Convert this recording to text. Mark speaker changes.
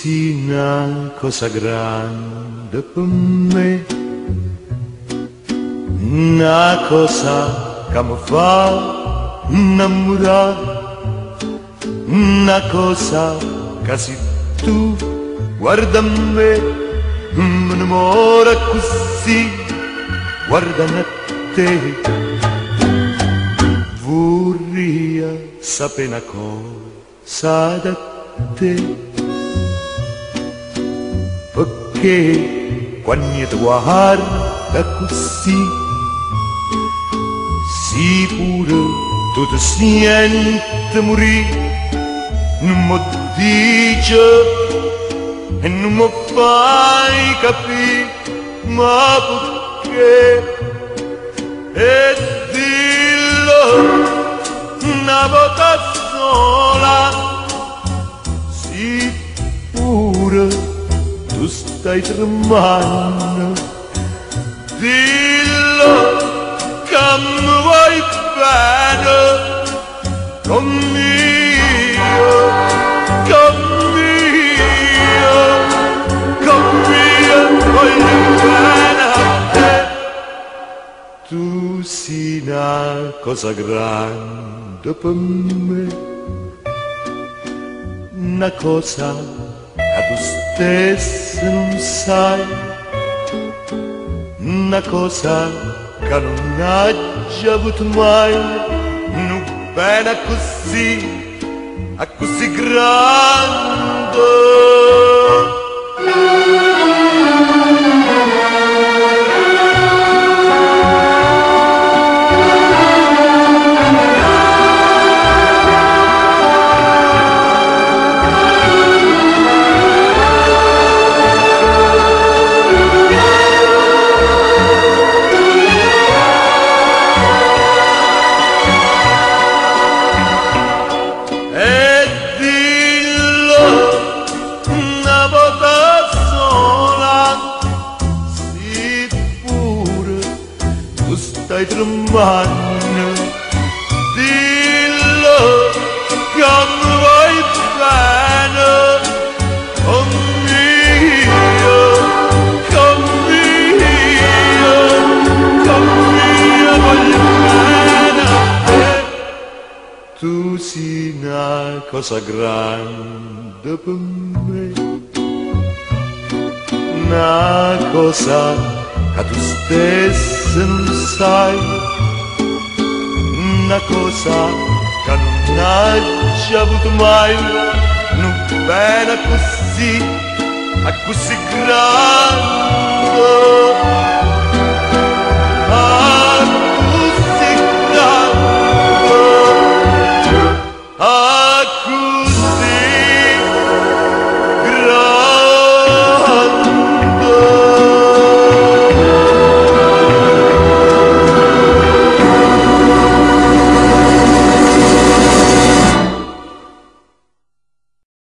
Speaker 1: sei una cosa grande per me, una cosa che mi fa innamorare, una cosa che se tu guarda me, mi innamora così, guarda a te. Vorrei sapere una cosa da te perché quando ti guarda così si pure tu ti senti morire non mi dice e non mi fai capire ma perché stai tremando. Dillo che mi vuoi bene? Conmigo conmigo conmigo voglio bene a te? Tu sei una cosa grande per me una cosa a tristeza não sai na coisa que não haja muito mais no pena così a così grande. hermano, dillo con voi vano, oh mio, con mio, con Tu sei una cosa grande per me, una cosa a tu stessa non sai, una cosa che non hai avuto mai, non bene così, a così grande.